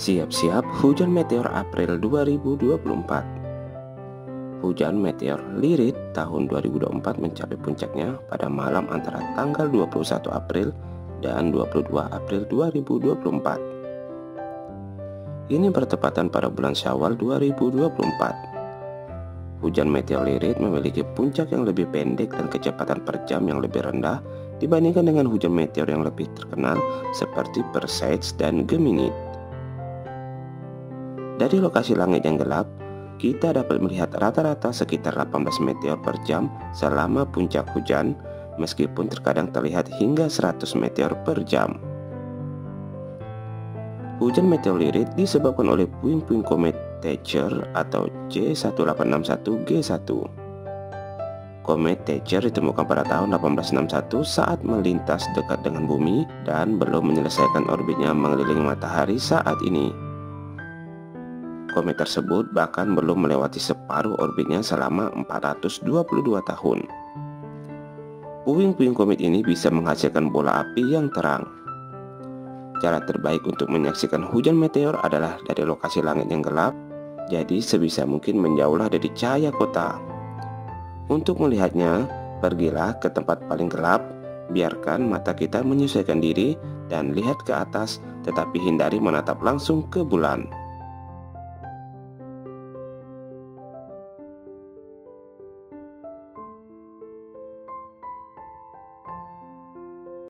Siap-siap hujan meteor April 2024 Hujan meteor lirit tahun 2024 mencapai puncaknya pada malam antara tanggal 21 April dan 22 April 2024 Ini bertepatan pada bulan Syawal 2024 Hujan meteor lirit memiliki puncak yang lebih pendek dan kecepatan per jam yang lebih rendah dibandingkan dengan hujan meteor yang lebih terkenal seperti Perseids dan Geminid. Dari lokasi langit yang gelap, kita dapat melihat rata-rata sekitar 18 meteor per jam selama puncak hujan, meskipun terkadang terlihat hingga 100 meteor per jam. Hujan meteoritit disebabkan oleh puing-puing komet Thatcher atau J1861G1. Komet Thatcher ditemukan pada tahun 1861 saat melintas dekat dengan bumi dan belum menyelesaikan orbitnya mengelilingi matahari saat ini. Komet tersebut bahkan belum melewati separuh orbitnya selama 422 tahun. Puing-puing komet ini bisa menghasilkan bola api yang terang. Cara terbaik untuk menyaksikan hujan meteor adalah dari lokasi langit yang gelap, jadi sebisa mungkin menjauhlah dari cahaya kota. Untuk melihatnya, pergilah ke tempat paling gelap, biarkan mata kita menyesuaikan diri dan lihat ke atas, tetapi hindari menatap langsung ke bulan.